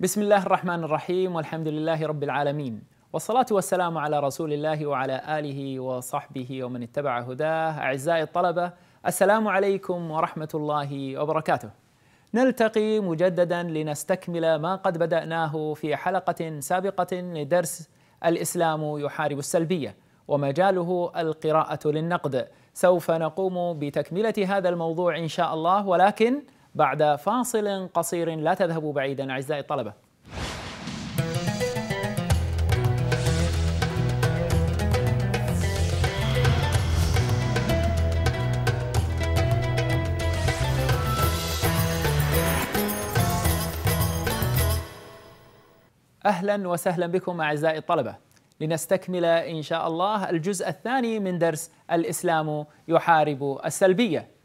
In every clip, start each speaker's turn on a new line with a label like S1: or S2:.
S1: بسم الله الرحمن الرحيم والحمد لله رب العالمين والصلاة والسلام على رسول الله وعلى آله وصحبه ومن اتبع هداه أعزائي الطلبة السلام عليكم ورحمة الله وبركاته نلتقي مجددا لنستكمل ما قد بدأناه في حلقة سابقة لدرس الإسلام يحارب السلبية ومجاله القراءة للنقد سوف نقوم بتكملة هذا الموضوع إن شاء الله ولكن بعد فاصل قصير لا تذهبوا بعيدا أعزائي الطلبة. أهلا وسهلا بكم أعزائي الطلبة. لنستكمل إن شاء الله الجزء الثاني من درس الإسلام يحارب السلبية.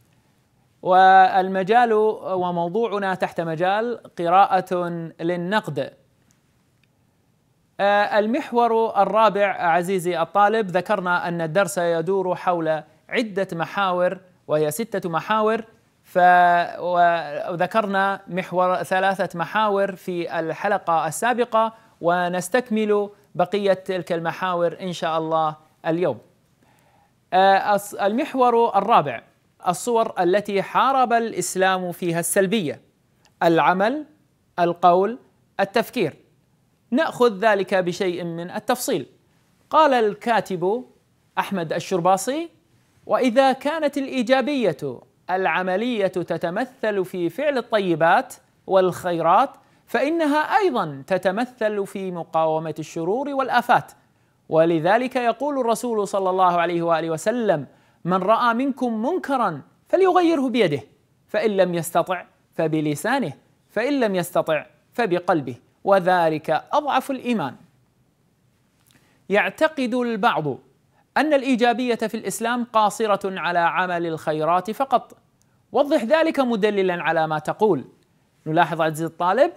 S1: والمجال وموضوعنا تحت مجال قراءة للنقد المحور الرابع عزيزي الطالب ذكرنا أن الدرس يدور حول عدة محاور وهي ستة محاور وذكرنا محور ثلاثة محاور في الحلقة السابقة ونستكمل بقية تلك المحاور إن شاء الله اليوم. المحور الرابع الصور التي حارب الإسلام فيها السلبية العمل، القول، التفكير. نأخذ ذلك بشيء من التفصيل. قال الكاتب أحمد الشرباصي: وإذا كانت الإيجابية العملية تتمثل في فعل الطيبات والخيرات فإنها أيضا تتمثل في مقاومة الشرور والآفات ولذلك يقول الرسول صلى الله عليه وآله وسلم من رأى منكم منكرا فليغيره بيده فإن لم يستطع فبلسانه فإن لم يستطع فبقلبه وذلك أضعف الإيمان. يعتقد البعض أن الإيجابية في الإسلام قاصرة على عمل الخيرات فقط وضح ذلك مدللا على ما تقول. نلاحظ عزيزي الطالب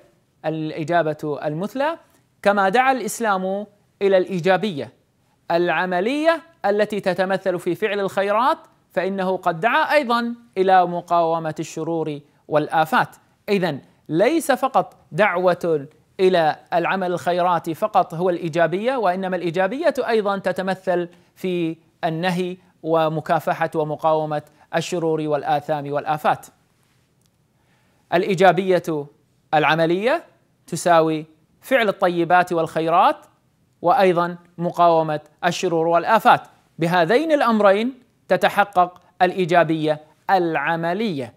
S1: الإجابة المثلى كما دعا الإسلام إلى الإيجابية. العملية التي تتمثل في فعل الخيرات فإنه قد دعا أيضا إلى مقاومة الشرور والآفات إذا ليس فقط دعوة إلى العمل الخيرات فقط هو الإيجابية وإنما الإيجابية أيضا تتمثل في النهي ومكافحة ومقاومة الشرور والآثام والآفات. الإيجابية العملية تساوي فعل الطيبات والخيرات وأيضا مقاومة الشرور والآفات. بهذين الأمرين تتحقق الإيجابية العملية.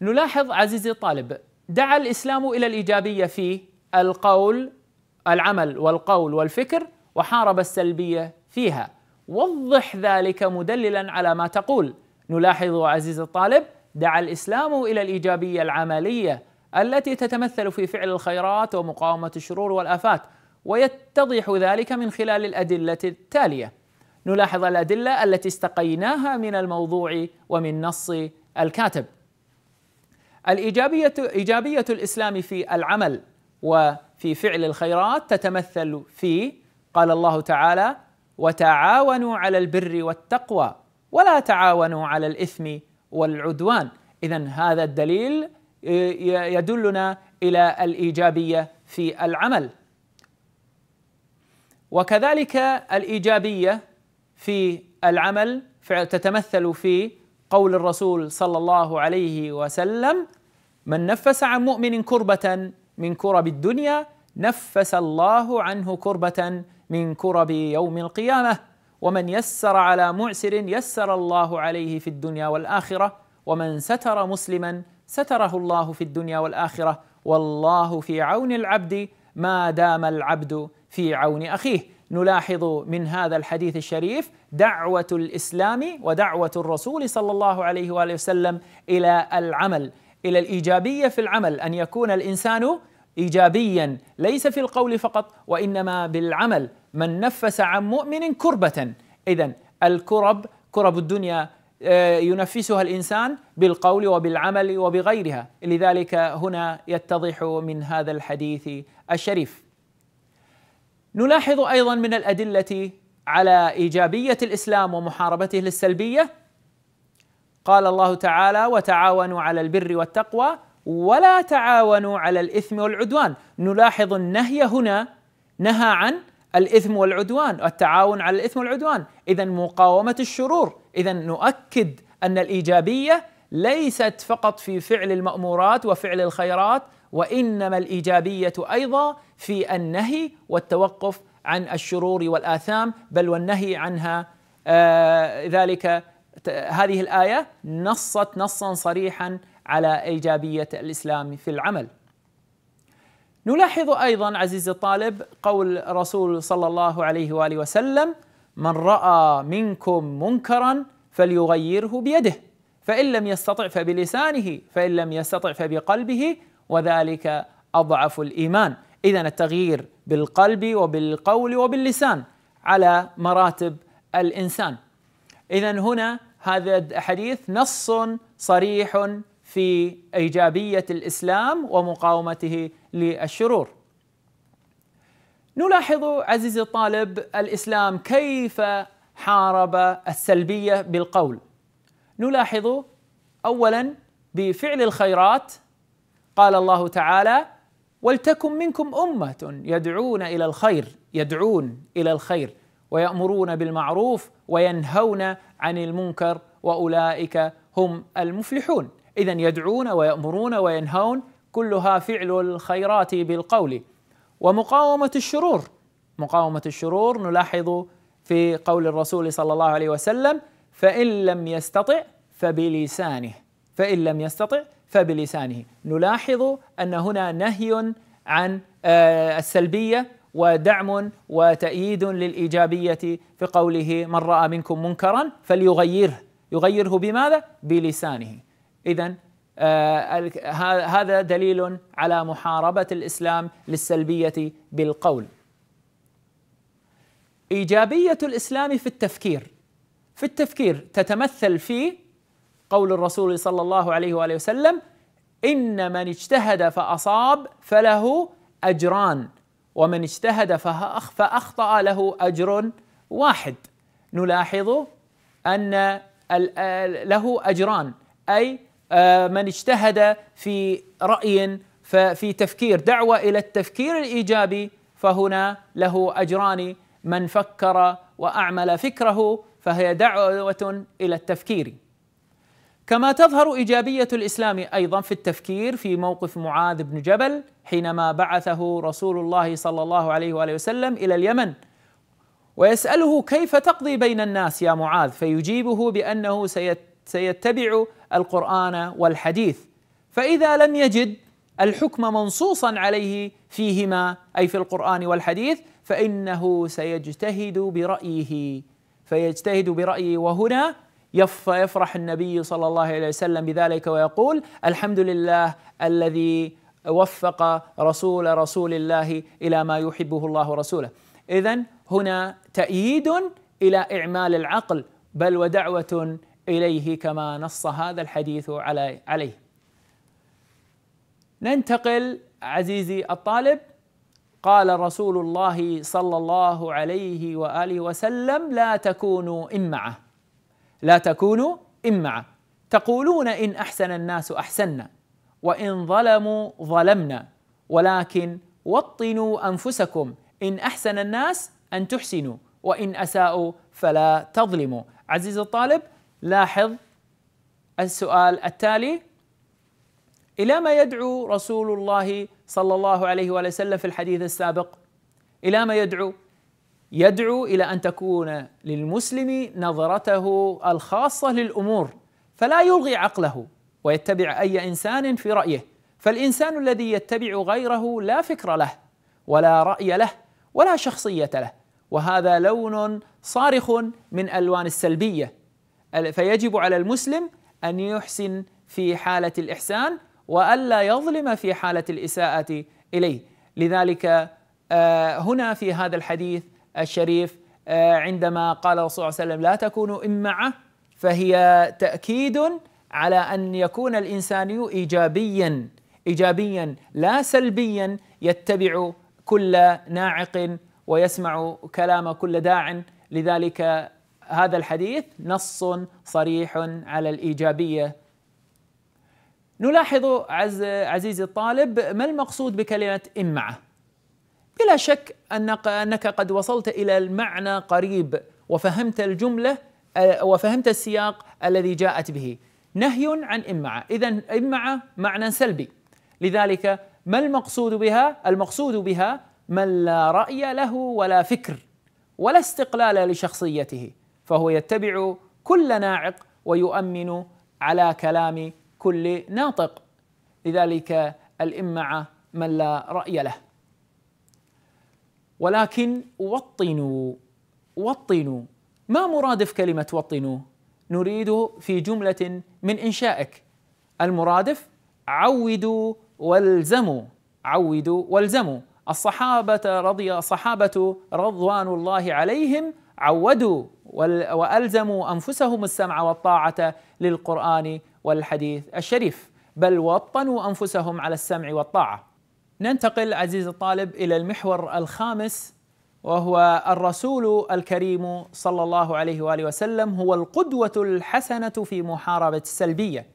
S1: نلاحظ عزيزي الطالب دعا الإسلام إلى الإيجابية في القول العمل والقول والفكر وحارب السلبية فيها وضح ذلك مدللا على ما تقول نلاحظ عزيزي الطالب دعا الإسلام إلى الإيجابية العملية التي تتمثل في فعل الخيرات ومقاومة الشرور والآفات ويتضح ذلك من خلال الأدلة التالية. نلاحظ الأدلة التي استقيناها من الموضوع ومن نص الكاتب. الإيجابية إيجابية الإسلام في العمل وفي فعل الخيرات تتمثل في قال الله تعالى وتعاونوا على البر والتقوى ولا تعاونوا على الإثم والعدوان. إذا هذا الدليل يدلنا إلى الإيجابية في العمل. وكذلك الإيجابية في العمل تتمثل في قول الرسول صلى الله عليه وسلم من نفس عن مؤمن كربة من كرب الدنيا نفس الله عنه كربة من كرب يوم القيامة. ومن يسر على معسر يسر الله عليه في الدنيا والآخرة. ومن ستر مسلما ستره الله في الدنيا والآخرة. والله في عون العبد ما دام العبد في عون أخيه. نلاحظ من هذا الحديث الشريف دعوة الإسلام ودعوة الرسول صلى الله عليه وآله وسلم إلى العمل إلى الإيجابية في العمل. أن يكون الإنسان إيجابيا ليس في القول فقط وإنما بالعمل. من نفس عن مؤمن كربة. إذا الكرب كرب الدنيا ينفسها الإنسان بالقول وبالعمل وبغيرها. لذلك هنا يتضح من هذا الحديث الشريف. نلاحظ أيضا من الأدلة على إيجابية الإسلام ومحاربته للسلبية. قال الله تعالى وتعاونوا على البر والتقوى ولا تعاونوا على الإثم والعدوان. نلاحظ النهي هنا نهى عن الإثم والعدوان التعاون على الإثم والعدوان اذا مقاومة الشرور اذا نؤكد أن الإيجابية ليست فقط في فعل المأمورات وفعل الخيرات وإنما الإيجابية أيضا في النهي والتوقف عن الشرور والآثام بل والنهي عنها آه ذلك هذه الآية نصت نصا صريحا على إيجابية الإسلام في العمل. نلاحظ أيضا عزيزي الطالب قول رسول صلى الله عليه وآله وسلم: من رأى منكم منكرا فليغيره بيده فإن لم يستطع فبلسانه فإن لم يستطع فبقلبه وذلك أضعف الإيمان. اذا التغيير بالقلب وبالقول وباللسان على مراتب الإنسان. اذا هنا هذا الحديث نص صريح في إيجابية الإسلام ومقاومته للشرور. نلاحظ عزيزي الطالب الإسلام كيف حارب السلبية بالقول. نلاحظ اولا بفعل الخيرات قال الله تعالى: ولتكن منكم أمة يدعون إلى الخير، يدعون إلى الخير ويأمرون بالمعروف وينهون عن المنكر وأولئك هم المفلحون. إذا يدعون ويأمرون وينهون كلها فعل الخيرات بالقول. ومقاومة الشرور مقاومة الشرور نلاحظ في قول الرسول صلى الله عليه وسلم فإن لم يستطع فبلسانه. فإن لم يستطع فبلسانه. نلاحظ أن هنا نهي عن آه، السلبية ودعم وتأييد للإيجابية في قوله من رأى منكم منكرا فليغيره. يغيره بماذا؟ بلسانه. إذا آه هذا دليل على محاربة الإسلام للسلبية بالقول. إيجابية الإسلام في التفكير في التفكير تتمثل في قول الرسول صلى الله عليه وآله وسلم إن من اجتهد فأصاب فله أجران ومن اجتهد فأخطأ له أجر واحد نلاحظ أن له أجران أي آه، من اجتهد في رأي ففي تفكير دعوة إلى التفكير الإيجابي فهنا له أجران. من فكر وأعمل فكره فهي دعوة إلى التفكير. كما تظهر إيجابية الإسلام أيضا في التفكير في موقف معاذ بن جبل حينما بعثه رسول الله صلى الله عليه وآله وسلم إلى اليمن ويسأله كيف تقضي بين الناس يا معاذ؟ فيجيبه بأنه سيتبع القرآن والحديث فإذا لم يجد الحكم منصوصا عليه فيهما أي في القرآن والحديث فإنه سيجتهد برأيه فيجتهد برأيه وهنا يفرح النبي صلى الله عليه وسلم بذلك ويقول الحمد لله الذي وفق رسول رسول الله إلى ما يحبه الله ورسوله. اذا هنا تأييد إلى إعمال العقل بل ودعوة إليه كما نص هذا الحديث عليه. ننتقل عزيزي الطالب. قال رسول الله صلى الله عليه وآله وسلم لا تكونوا امعه لا تكونوا امعه تقولون إن أحسن الناس احسنا وإن ظلموا ظلمنا ولكن وطنوا أنفسكم إن أحسن الناس أن تحسنوا وإن أساءوا فلا تظلموا. عزيزي الطالب لاحظ السؤال التالي. إلى ما يدعو رسول الله صلى الله عليه وآله وسلم في الحديث السابق؟ إلى ما يدعو؟ يدعو إلى أن تكون للمسلم نظرته الخاصة للأمور فلا يلغي عقله ويتبع أي إنسان في رأيه فالإنسان الذي يتبع غيره لا فكر له ولا رأي له ولا شخصية له وهذا لون صارخ من ألوان السلبية. فيجب على المسلم أن يحسن في حالة الإحسان وألا يظلم في حالة الإساءة إليه. لذلك آه، هنا في هذا الحديث الشريف آه، عندما قال الرسول صلى الله عليه وسلم لا تكونوا امعه فهي تأكيد على أن يكون الإنسان ايجابيا ايجابيا لا سلبيا يتبع كل ناعق ويسمع كلام كل داع. لذلك هذا الحديث نص صريح على الإيجابية. نلاحظ عز عزيزي الطالب ما المقصود بكلمة إمعة بلا شك أنك قد وصلت إلى المعنى قريب وفهمت الجملة آه، وفهمت السياق الذي جاءت به. نهي عن إمعة إذا إمعة معنى سلبي. لذلك ما المقصود بها؟ المقصود بها من لا رأي له ولا فكر ولا استقلال لشخصيته. فهو يتبع كل ناعق ويؤمن على كلام كل ناطق. لذلك الإمعة من لا رأي له. ولكن وطنوا وطنوا. ما مرادف كلمة وطنوا؟ نريد في جملة من إنشائك. المرادف عودوا والزموا. عودوا والزموا. الصحابة رضي الصحابة رضوان الله عليهم عودوا. وألزموا أنفسهم السمع والطاعة للقرآن والحديث الشريف بل وطنوا أنفسهم على السمع والطاعة. ننتقل عزيزي الطالب إلى المحور الخامس وهو الرسول الكريم صلى الله عليه وآله وسلم هو القدوة الحسنة في محاربة السلبية.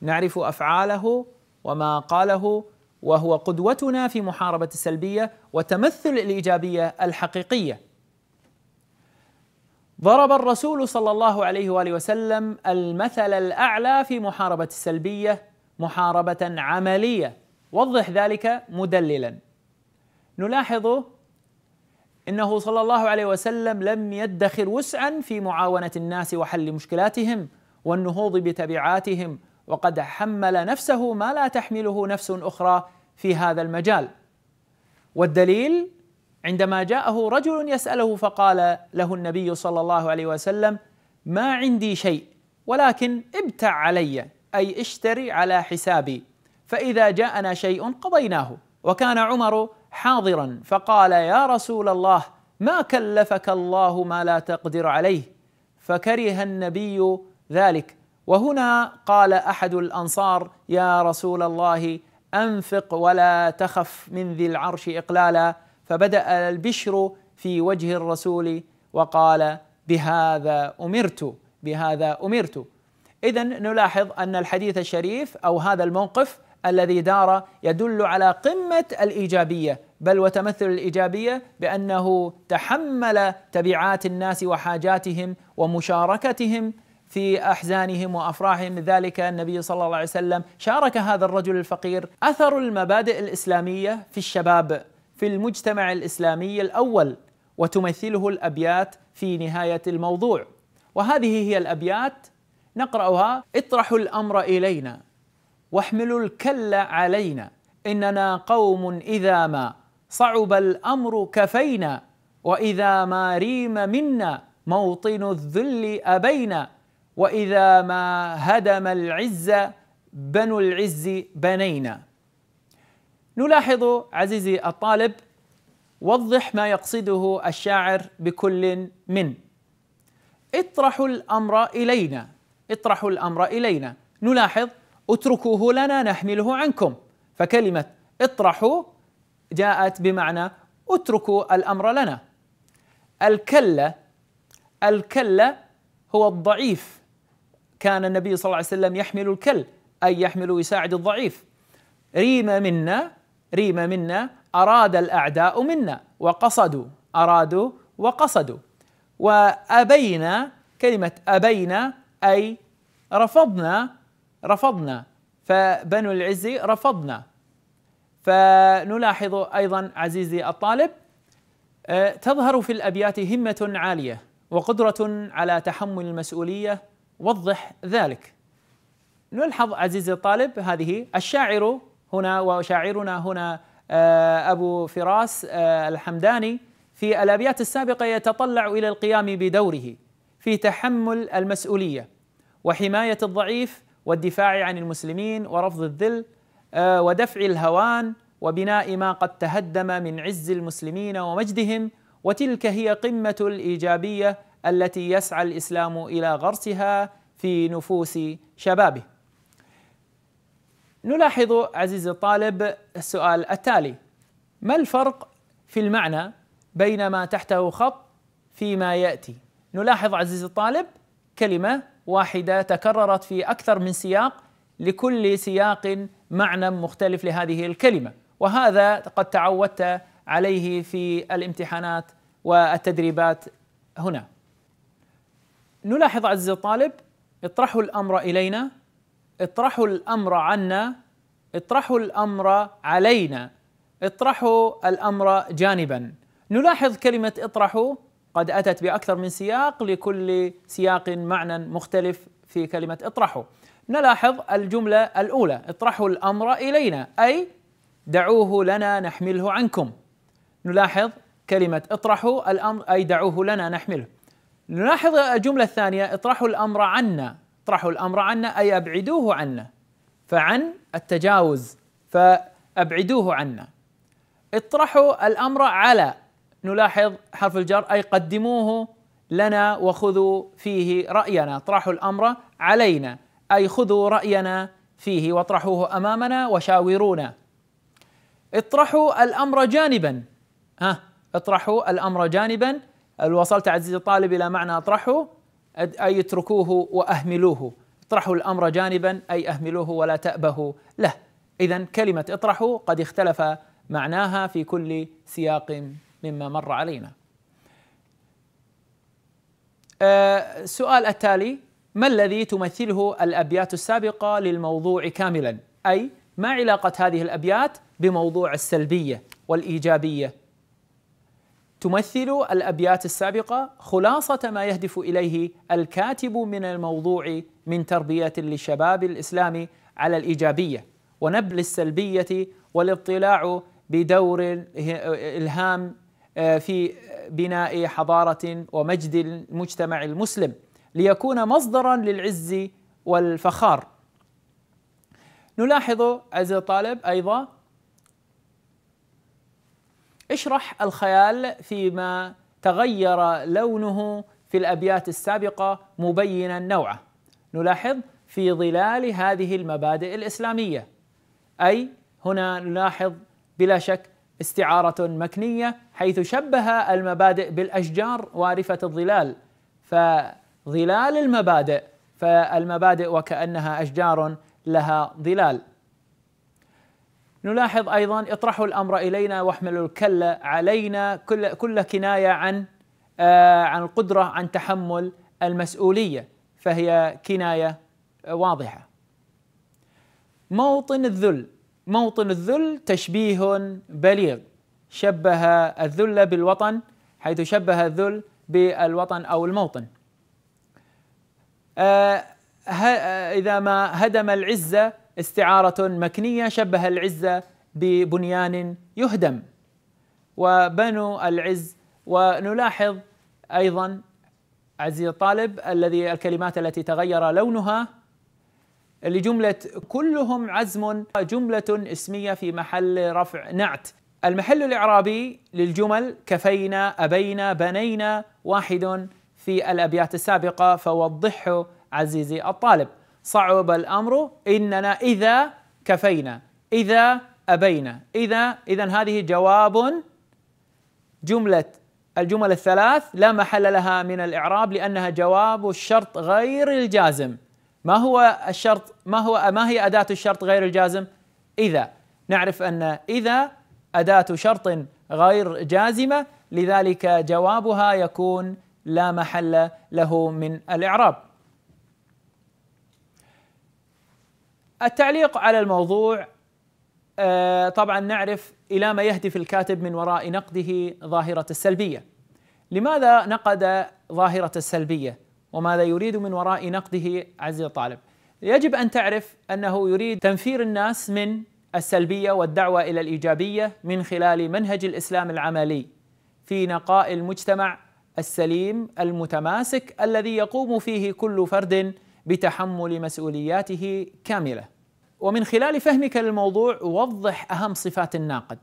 S1: نعرف أفعاله وما قاله وهو قدوتنا في محاربة السلبية وتمثل الإيجابية الحقيقية. ضرب الرسول صلى الله عليه وآله وسلم المثل الأعلى في محاربة السلبية محاربة عملية. وضح ذلك مدللا. نلاحظ إنه صلى الله عليه وسلم لم يدخر وسعا في معاونة الناس وحل مشكلاتهم والنهوض بتبعاتهم وقد حمل نفسه ما لا تحمله نفس أخرى في هذا المجال. والدليل عندما جاءه رجل يسأله فقال له النبي صلى الله عليه وسلم ما عندي شيء ولكن ابتع علي أي اشتري على حسابي. فإذا جاءنا شيء قضيناه وكان عمر حاضرا فقال يا رسول الله ما كلفك الله ما لا تقدر عليه؟ فكره النبي ذلك. وهنا قال أحد الأنصار يا رسول الله أنفق ولا تخف من ذي العرش اقلالا. فبدأ البشر في وجه الرسول وقال بهذا أمرت بهذا أمرت. اذا نلاحظ أن الحديث الشريف أو هذا الموقف الذي دار يدل على قمة الإيجابية بل وتمثل الإيجابية بأنه تحمل تبعات الناس وحاجاتهم ومشاركتهم في أحزانهم وأفراحهم. ذلك النبي صلى الله عليه وسلم شارك هذا الرجل الفقير أثر المبادئ الإسلامية في الشباب. في المجتمع الإسلامي الأول وتمثله الأبيات في نهاية الموضوع. وهذه هي الأبيات نقرأها اطرحوا الأمر إلينا واحملوا الكل علينا. إننا قوم إذا ما صعب الأمر كفينا. وإذا ما ريم منا موطن الذل أبينا. وإذا ما هدم العز بنو العز بنينا. نلاحظ عزيزي الطالب وضح ما يقصده الشاعر بكل من. اطرحوا الأمر إلينا اطرحوا الأمر إلينا. نلاحظ اتركوه لنا نحمله عنكم. فكلمة اطرحوا جاءت بمعنى اتركوا الأمر لنا. الكله الكله هو الضعيف. كان النبي صلى الله عليه وسلم يحمل الكل أي يحمل ويساعد الضعيف. ريم منا ريم منا أراد الأعداء منا وقصدوا أرادوا وقصدوا. وأبينا كلمة أبينا أي رفضنا رفضنا. فبنو العز رفضنا. فنلاحظ أيضا عزيزي الطالب آه، تظهر في الأبيات همة عالية وقدرة على تحمل المسؤولية. وضح ذلك. نلحظ عزيزي الطالب هذه الشاعر هنا وشاعرنا هنا آه، أبو فراس آه، الحمداني في الأبيات السابقة يتطلع إلى القيام بدوره في تحمل المسؤولية وحماية الضعيف والدفاع عن المسلمين ورفض الذل آه، ودفع الهوان وبناء ما قد تهدم من عز المسلمين ومجدهم وتلك هي قمة الإيجابية التي يسعى الإسلام إلى غرسها في نفوس شبابه. نلاحظ عزيزي الطالب السؤال التالي. ما الفرق في المعنى بين ما تحته خط فيما يأتي؟ نلاحظ عزيزي الطالب كلمة واحدة تكررت في أكثر من سياق لكل سياق معنى مختلف لهذه الكلمة. وهذا قد تعودت عليه في الامتحانات والتدريبات هنا. نلاحظ عزيزي الطالب اطرحوا الأمر إلينا اطرحوا الأمر عنا اطرحوا الأمر علينا اطرحوا الأمر جانبا. نلاحظ كلمة اطرحوا قد أتت بأكثر من سياق لكل سياق معنى مختلف في كلمة اطرحوا. نلاحظ الجملة الأولى اطرحوا الأمر إلينا أي دعوه لنا نحمله عنكم. نلاحظ كلمة اطرحوا الأمر أي دعوه لنا نحمله. نلاحظ الجملة الثانية اطرحوا الأمر عنا. اطرحوا الأمر عنا أي أبعدوه عنا فعن التجاوز فأبعدوه عنا اطرحوا الأمر على نلاحظ حرف الجر أي قدموه لنا وخذوا فيه رأينا. اطرحوا الأمر علينا أي خذوا رأينا فيه واطرحوه أمامنا وشاورونا. اطرحوا الأمر جانبا. ها اطرحوا الأمر جانبا. وصلت عزيزي الطالب إلى معنى اطرحوا. أي اتركوه وأهملوه. اطرحوا الأمر جانبا أي أهملوه ولا تأبهوا له. اذا كلمة اطرحوا قد اختلف معناها في كل سياق مما مر علينا. السؤال آه، التالي ما الذي تمثله الأبيات السابقة للموضوع كاملا؟ أي ما علاقة هذه الأبيات بموضوع السلبية والإيجابية؟ تمثل الأبيات السابقة خلاصة ما يهدف إليه الكاتب من الموضوع من تربية للشباب الاسلامي على الإيجابية ونبل السلبية والاطلاع بدور الهام آه، في بناء حضارة ومجد المجتمع المسلم ليكون مصدرا للعز والفخار. نلاحظ عزيزي الطالب أيضا اشرح الخيال فيما تغير لونه في الأبيات السابقة مبينا نوعه. نلاحظ في ظلال هذه المبادئ الإسلامية. أي هنا نلاحظ بلا شك استعارة مكنية حيث شبه المبادئ بالأشجار وارفة الظلال. فظلال المبادئ فالمبادئ وكأنها أشجار لها ظلال. نلاحظ أيضا اطرحوا الأمر إلينا واحملوا الكل علينا كل كل كناية عن آه عن القدرة عن تحمل المسؤولية فهي كناية واضحة. موطن الذل موطن الذل تشبيه بليغ. شبه الذل بالوطن حيث شبه الذل بالوطن أو الموطن. آه إذا ما هدم العزة استعارة مكنية شبه العزه ببنيان يهدم. وبنوا العز ونلاحظ أيضا عزيزي الطالب الذي الكلمات التي تغير لونها لجملة كلهم عزم جملة اسمية في محل رفع نعت. المحل الإعرابي للجمل كفينا أبينا بنينا واحد في الأبيات السابقة فوضحه عزيزي الطالب. صعب الأمر. إننا إذا كفينا إذا أبينا. إذا اذا هذه جواب جملة الجمل الثلاث لا محل لها من الإعراب لأنها جواب الشرط غير الجازم. ما هو الشرط؟ ما هو ما هي أداة الشرط غير الجازم؟ إذا. نعرف أن إذا أداة شرط غير جازمة لذلك جوابها يكون لا محل له من الإعراب. التعليق على الموضوع آه، طبعا نعرف إلى ما يهدف الكاتب من وراء نقده ظاهرة السلبية. لماذا نقد ظاهرة السلبية؟ وماذا يريد من وراء نقده عزيزي الطالب؟ يجب أن تعرف أنه يريد تنفير الناس من السلبية والدعوة إلى الإيجابية من خلال منهج الإسلام العملي في نقاء المجتمع السليم المتماسك الذي يقوم فيه كل فرد بتحمل مسؤولياته كاملة. ومن خلال فهمك للموضوع وضح أهم صفات الناقد.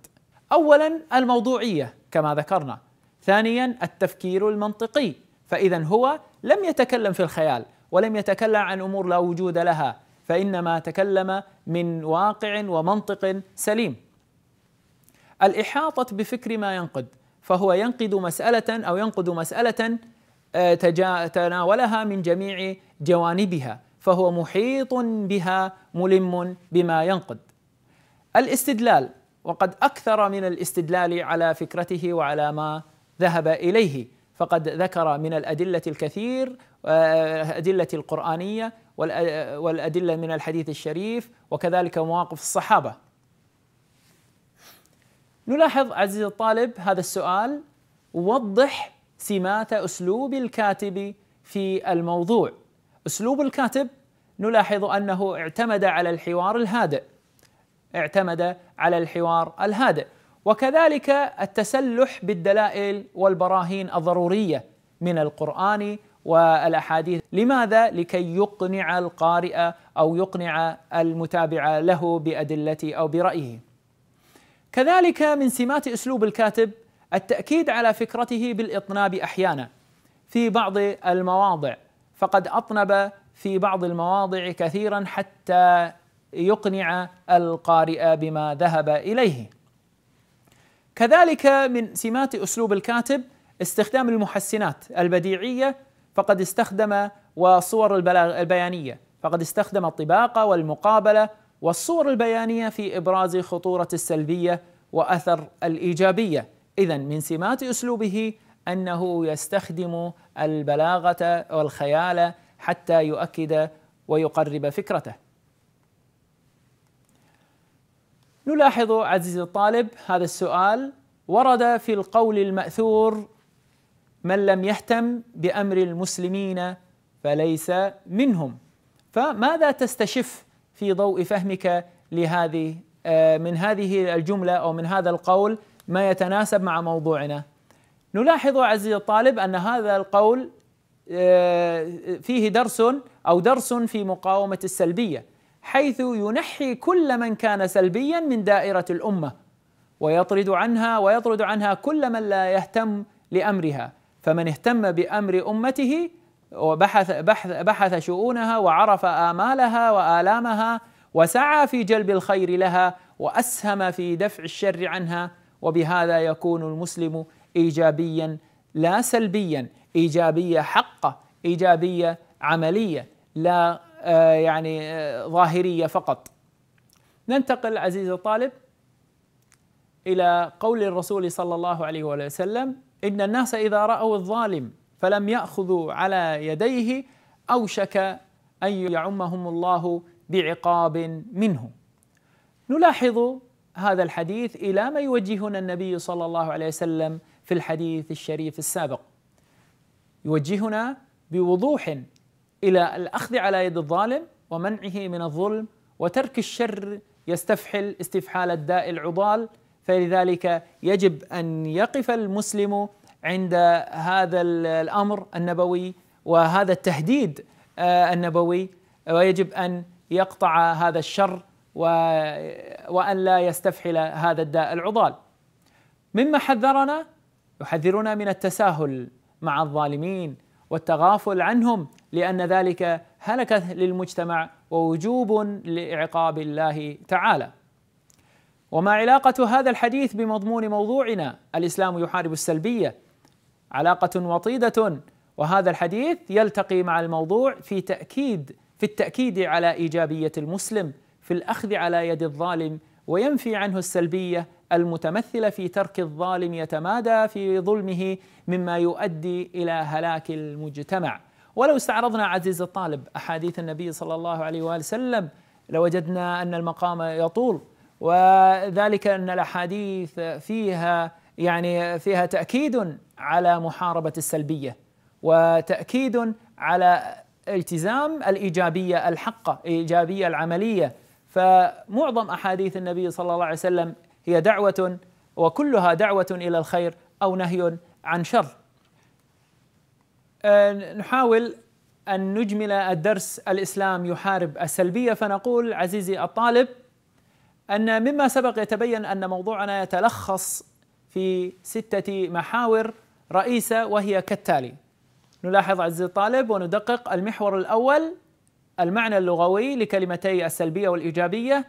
S1: اولا الموضوعية كما ذكرنا. ثانيا التفكير المنطقي، فاذا هو لم يتكلم في الخيال ولم يتكلم عن أمور لا وجود لها، فإنما تكلم من واقع ومنطق سليم. الإحاطة بفكر ما ينقد، فهو ينقد مسألة أو ينقد مسألة تناولها من جميع جوانبها فهو محيط بها ملم بما ينقد الاستدلال وقد أكثر من الاستدلال على فكرته وعلى ما ذهب إليه فقد ذكر من الأدلة الكثير آه، ادله القرآنية والأدلة من الحديث الشريف وكذلك مواقف الصحابة. نلاحظ عزيزي الطالب هذا السؤال وضح سمات أسلوب الكاتب في الموضوع. أسلوب الكاتب نلاحظ أنه اعتمد على الحوار الهادئ. اعتمد على الحوار الهادئ. وكذلك التسلح بالدلائل والبراهين الضرورية من القرآن والأحاديث. لماذا؟ لكي يقنع القارئ أو يقنع المتابع له بادلته أو برأيه. كذلك من سمات أسلوب الكاتب التأكيد على فكرته بالإطناب أحيانا في بعض المواضع فقد أطنب في بعض المواضع كثيرا حتى يقنع القارئ بما ذهب إليه. كذلك من سمات أسلوب الكاتب استخدام المحسنات البديعية فقد استخدم والصور البيانية فقد استخدم الطباقة والمقابلة والصور البيانية في إبراز خطورة السلبية وأثر الإيجابية. اذا من سمات أسلوبه أنه يستخدم البلاغة والخيال حتى يؤكد ويقرب فكرته. نلاحظ عزيزي الطالب هذا السؤال ورد في القول المأثور من لم يهتم بأمر المسلمين فليس منهم. فماذا تستشف في ضوء فهمك لهذه آه، من هذه الجملة أو من هذا القول ما يتناسب مع موضوعنا. نلاحظ عزيزي الطالب أن هذا القول آه، فيه درس أو درس في مقاومة السلبية حيث ينحي كل من كان سلبيا من دائرة الأمة ويطرد عنها ويطرد عنها كل من لا يهتم لأمرها. فمن اهتم بأمر أمته وبحث بحث بحث شؤونها وعرف آمالها وآلامها وسعى في جلب الخير لها وأسهم في دفع الشر عنها وبهذا يكون المسلم ايجابيا لا سلبيا إيجابية حقة إيجابية عملية لا آه يعني آه ظاهرية فقط. ننتقل عزيزي الطالب إلى قول الرسول صلى الله عليه وسلم إن الناس إذا رأوا الظالم فلم يأخذوا على يديه أوشك أن يعمهم الله بعقاب منه. نلاحظ هذا الحديث إلى ما يوجهنا النبي صلى الله عليه وسلم في الحديث الشريف السابق. يوجهنا بوضوح إلى الأخذ على يد الظالم ومنعه من الظلم وترك الشر يستفحل استفحال الداء العضال فلذلك يجب أن يقف المسلم عند هذا الأمر النبوي وهذا التهديد آه، النبوي ويجب أن يقطع هذا الشر وأن لا يستفحل هذا الداء العضال. مما حذرنا يحذرنا من التساهل مع الظالمين والتغافل عنهم لأن ذلك هلكه للمجتمع ووجوب لعقاب الله تعالى. وما علاقة هذا الحديث بمضمون موضوعنا الإسلام يحارب السلبية علاقة وطيدة وهذا الحديث يلتقي مع الموضوع في تأكيد في التأكيد على إيجابية المسلم في الأخذ على يد الظالم وينفي عنه السلبية المتمثلة في ترك الظالم يتمادى في ظلمه مما يؤدي إلى هلاك المجتمع. ولو استعرضنا عزيز الطالب أحاديث النبي صلى الله عليه وآله وسلم لوجدنا أن المقام يطول وذلك أن الأحاديث فيها يعني فيها تأكيد على محاربة السلبية وتأكيد على التزام الإيجابية الحقة الايجابيه العملية. فمعظم أحاديث النبي صلى الله عليه وسلم هي دعوة وكلها دعوة إلى الخير أو نهي عن شر. أه، نحاول أن نجمل الدرس الإسلام يحارب السلبية فنقول عزيزي الطالب أن مما سبق يتبين أن موضوعنا يتلخص في ستة محاور رئيسة وهي كالتالي. نلاحظ عزيزي الطالب وندقق المحور الأول. المعنى اللغوي لكلمتي السلبية والإيجابية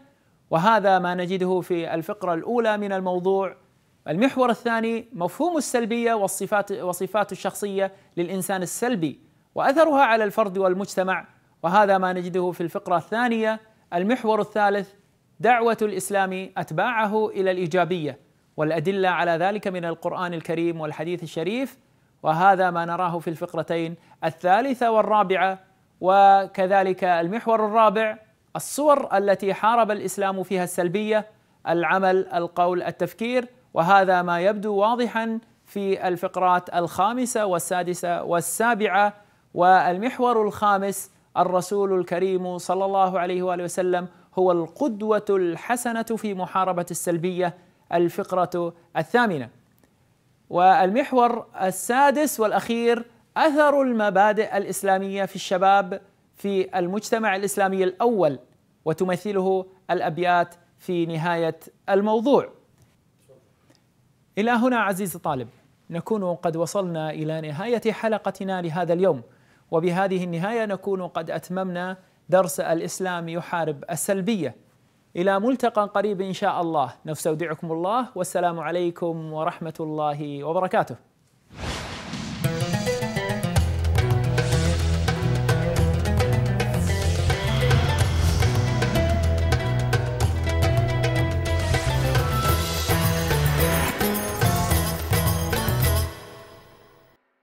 S1: وهذا ما نجده في الفقرة الأولى من الموضوع. المحور الثاني مفهوم السلبية والصفات وصفات الشخصية للإنسان السلبي وأثرها على الفرد والمجتمع وهذا ما نجده في الفقرة الثانية. المحور الثالث دعوة الإسلام أتباعه إلى الإيجابية والأدلة على ذلك من القرآن الكريم والحديث الشريف. وهذا ما نراه في الفقرتين الثالثة والرابعة وكذلك المحور الرابع الصور التي حارب الإسلام فيها السلبية العمل القول التفكير وهذا ما يبدو واضحا في الفقرات الخامسة والسادسة والسابعة. والمحور الخامس الرسول الكريم صلى الله عليه وآله وسلم هو القدوة الحسنة في محاربة السلبية الفقرة الثامنة. والمحور السادس والأخير أثر المبادئ الإسلامية في الشباب في المجتمع الإسلامي الأول وتمثله الأبيات في نهاية الموضوع. إلى هنا عزيزي الطالب نكون قد وصلنا إلى نهاية حلقتنا لهذا اليوم. وبهذه النهاية نكون قد أتممنا درس الإسلام يحارب السلبية. إلى ملتقى قريب إن شاء الله. نستودعكم الله. والسلام عليكم ورحمة الله وبركاته.